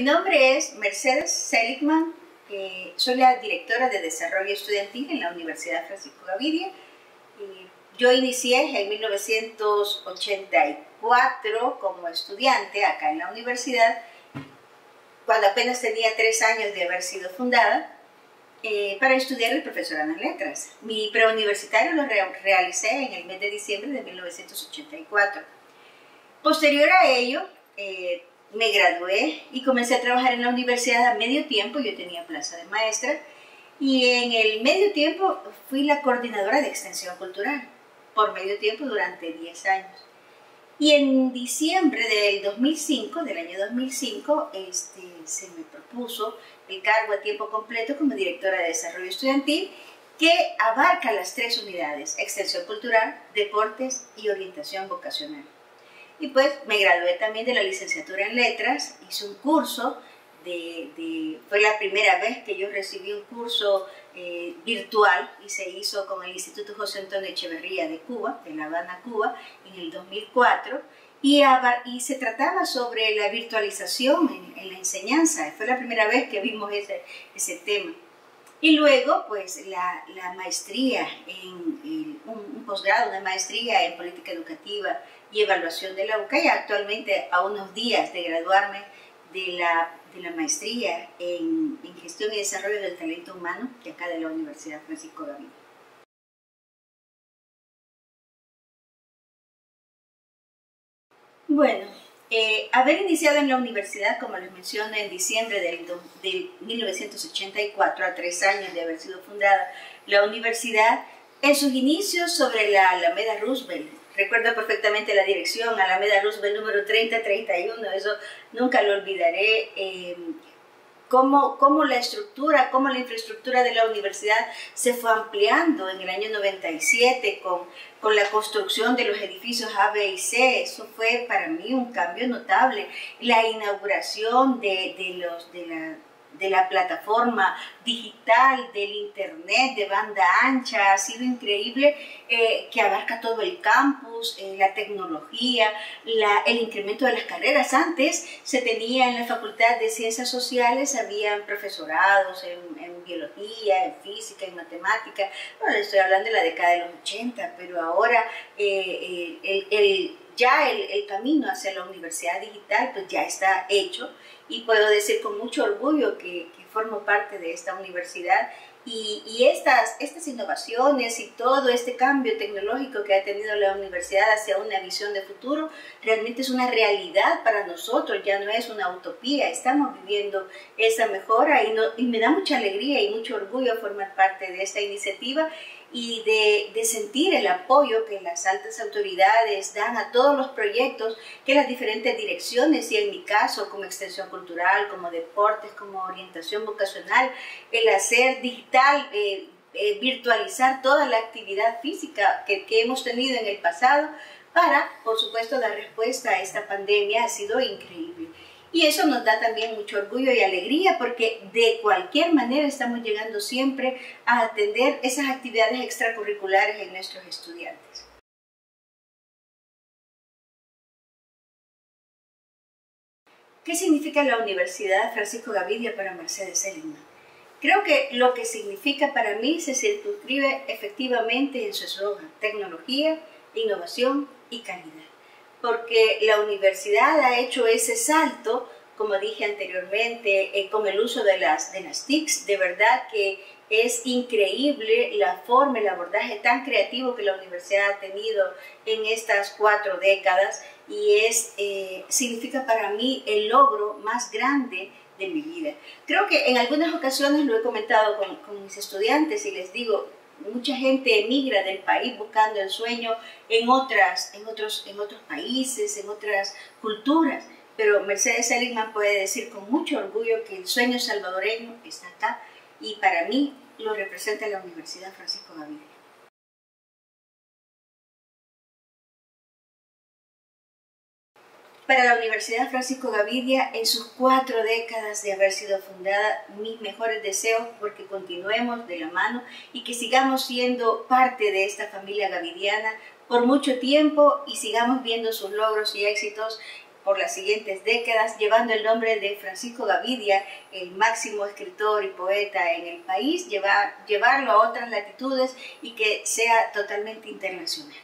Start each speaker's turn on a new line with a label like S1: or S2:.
S1: Mi nombre es Mercedes Seligman, eh, soy la directora de Desarrollo Estudiantil en la Universidad Francisco Gavidia. yo inicié en 1984 como estudiante acá en la universidad, cuando apenas tenía tres años de haber sido fundada, eh, para estudiar el profesorado en letras. Mi preuniversitario lo realicé en el mes de diciembre de 1984. Posterior a ello, eh, me gradué y comencé a trabajar en la universidad a medio tiempo, yo tenía plaza de maestra, y en el medio tiempo fui la coordinadora de extensión cultural, por medio tiempo durante 10 años. Y en diciembre del 2005, del año 2005, este, se me propuso el cargo a tiempo completo como directora de desarrollo estudiantil que abarca las tres unidades, extensión cultural, deportes y orientación vocacional. Y pues me gradué también de la licenciatura en letras, hice un curso, de, fue la primera vez que yo recibí un curso eh, virtual y se hizo con el Instituto José Antonio Echeverría de Cuba, de La Habana, Cuba, en el 2004. Y, y se trataba sobre la virtualización en, la enseñanza. Fue la primera vez que vimos ese, ese tema. Y luego, pues, la, la maestría, en, un, un posgrado, una maestría en política educativa y evaluación de la UCA y actualmente a unos días de graduarme de la, de la maestría en, en, gestión y desarrollo del talento humano de acá de la Universidad Francisco Gaviria. Bueno, eh, haber iniciado en la universidad, como les menciono, en diciembre del, de 1984, a tres años de haber sido fundada la universidad, en sus inicios sobre la Alameda Roosevelt, recuerdo perfectamente la dirección, Alameda Roosevelt número 3031, eso nunca lo olvidaré. Eh, cómo, cómo, la estructura, cómo la infraestructura de la universidad se fue ampliando en el año 97 con, con la construcción de los edificios A, B y C. Eso fue para mí un cambio notable. La inauguración de, de los, de la de la plataforma digital, del internet, de banda ancha, ha sido increíble, eh, que abarca todo el campus, eh, la tecnología, el incremento de las carreras. Antes se tenía en la Facultad de Ciencias Sociales, habían profesorados en, biología, en física, en matemática, bueno, estoy hablando de la década de los 80, pero ahora eh, el ya el, camino hacia la universidad digital pues ya está hecho. Y puedo decir con mucho orgullo que, que formo parte de esta universidad. Y, y, estas, estas innovaciones y todo este cambio tecnológico que ha tenido la universidad hacia una visión de futuro realmente es una realidad para nosotros, ya no es una utopía, estamos viviendo esa mejora y, no, y me da mucha alegría y mucho orgullo formar parte de esta iniciativa y de, de, sentir el apoyo que las altas autoridades dan a todos los proyectos que las diferentes direcciones, y en mi caso como extensión cultural, como deportes, como orientación vocacional, el hacer digital, eh, eh, virtualizar toda la actividad física que, que hemos tenido en el pasado para, por supuesto, dar respuesta a esta pandemia ha sido increíble. Y eso nos da también mucho orgullo y alegría porque de cualquier manera estamos llegando siempre a atender esas actividades extracurriculares en nuestros estudiantes. ¿Qué significa la Universidad Francisco Gavidia para Mercedes Seligman? Creo que lo que significa para mí se circunscribe efectivamente en su eslogan, tecnología, innovación y calidad porque la universidad ha hecho ese salto, como dije anteriormente, eh, con el uso de las, de las TICs. De verdad que es increíble la forma, el abordaje tan creativo que la universidad ha tenido en estas cuatro décadas y es, eh, significa para mí el logro más grande de mi vida. Creo que en algunas ocasiones lo he comentado con, con mis estudiantes y les digo, mucha gente emigra del país buscando el sueño en, otras, en, otros, en otros países, en otras culturas. Pero Mercedes Seligman puede decir con mucho orgullo que el sueño salvadoreño está acá y para mí lo representa la Universidad Francisco Gaviria. Para la Universidad Francisco Gavidia en sus cuatro décadas de haber sido fundada. Mis mejores deseos porque continuemos de la mano y que sigamos siendo parte de esta familia gavidiana por mucho tiempo y sigamos viendo sus logros y éxitos por las siguientes décadas, llevando el nombre de Francisco Gavidia, el máximo escritor y poeta en el país, llevar, llevarlo a otras latitudes y que sea totalmente internacional.